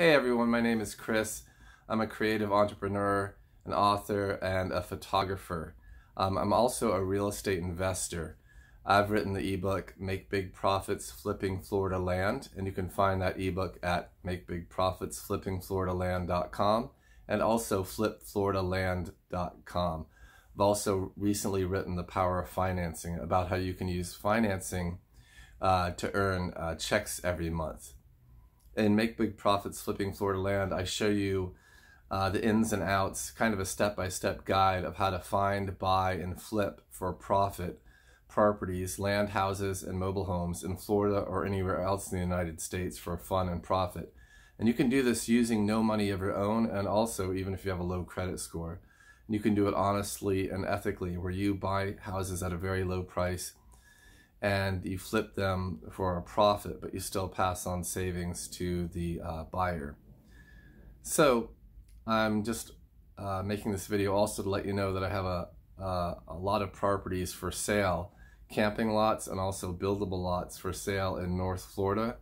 Hey everyone, my name is Kris. I'm a creative entrepreneur, an author, and a photographer. Um, I'm also a real estate investor. I've written the ebook Make Big Profits Flipping Florida Land, and you can find that ebook at makebigprofitsflippingfloridaland.com and also flipfloridaland.com. I've also recently written The Power of Financing about how you can use financing uh, to earn uh, checks every month in Make Big Profits Flipping Florida Land, I show you uh, the ins and outs, kind of a step-by-step guide of how to find, buy, and flip for profit properties, land, houses, and mobile homes in Florida or anywhere else in the United States for fun and profit. And you can do this using no money of your own and also even if you have a low credit score. And you can do it honestly and ethically where you buy houses at a very low price and you flip them for a profit, but you still pass on savings to the uh, buyer. So I'm just uh, making this video also to let you know that I have a, uh, a lot of properties for sale, camping lots and also buildable lots for sale in North Florida.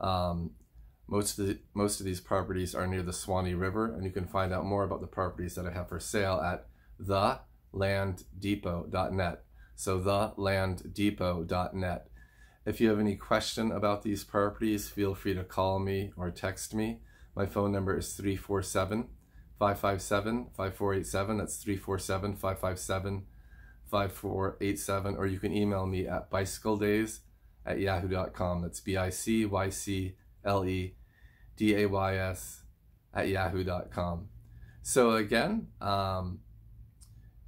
Um, most of, the, most of these properties are near the Suwannee River, and you can find out more about the properties that I have for sale at thelanddepot.net. So thelanddepot.net. If you have any question about these properties, feel free to call me or text me. My phone number is 347 557 5487. That's 347 557 5487. Or you can email me at bicycledays at yahoo.com. That's B I C Y C L E D A Y S at yahoo.com. So again, um,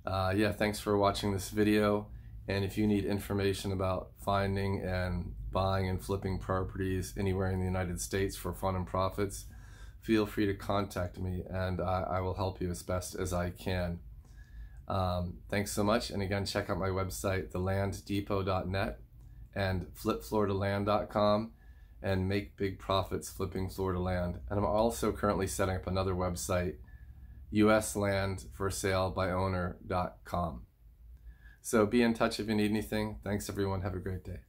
uh, yeah, thanks for watching this video. And if you need information about finding and buying and flipping properties anywhere in the United States for fun and profits, feel free to contact me and I, I will help you as best as I can. Um, thanks so much. And again, check out my website, thelanddepot.net and flipfloridaland.com and make big profits flipping Florida land. And I'm also currently setting up another website, uslandforsalebyowner.com. So be in touch if you need anything. Thanks, everyone. Have a great day.